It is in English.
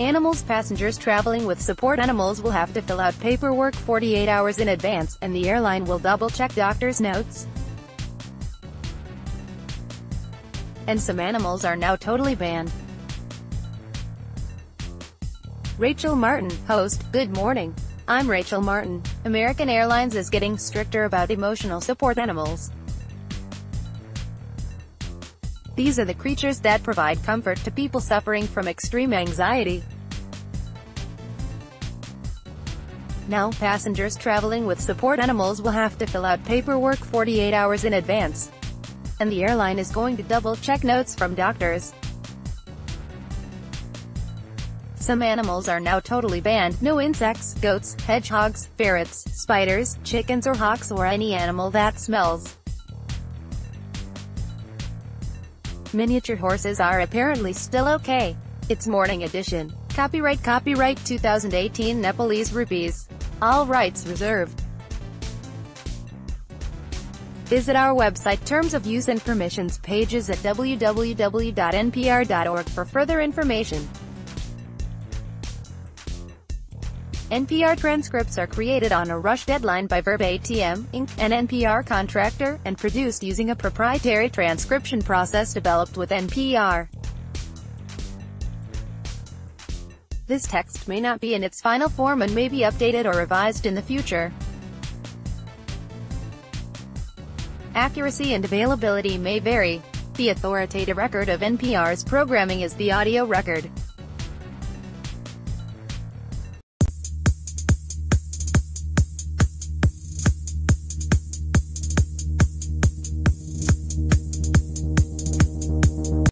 Animals passengers traveling with support animals will have to fill out paperwork 48 hours in advance, and the airline will double-check doctor's notes. And some animals are now totally banned. Rachel Martin, host, Good Morning. I'm Rachel Martin. American Airlines is getting stricter about emotional support animals. These are the creatures that provide comfort to people suffering from extreme anxiety. Now, passengers traveling with support animals will have to fill out paperwork 48 hours in advance. And the airline is going to double-check notes from doctors. Some animals are now totally banned, no insects, goats, hedgehogs, ferrets, spiders, chickens or hawks or any animal that smells. Miniature horses are apparently still okay. It's Morning Edition. Copyright Copyright 2018 Nepalese Rupees. All rights reserved. Visit our website Terms of Use and Permissions pages at www.npr.org for further information. NPR transcripts are created on a rush deadline by Verbatim, Inc., an NPR contractor, and produced using a proprietary transcription process developed with NPR. This text may not be in its final form and may be updated or revised in the future. Accuracy and availability may vary. The authoritative record of NPR's programming is the audio record.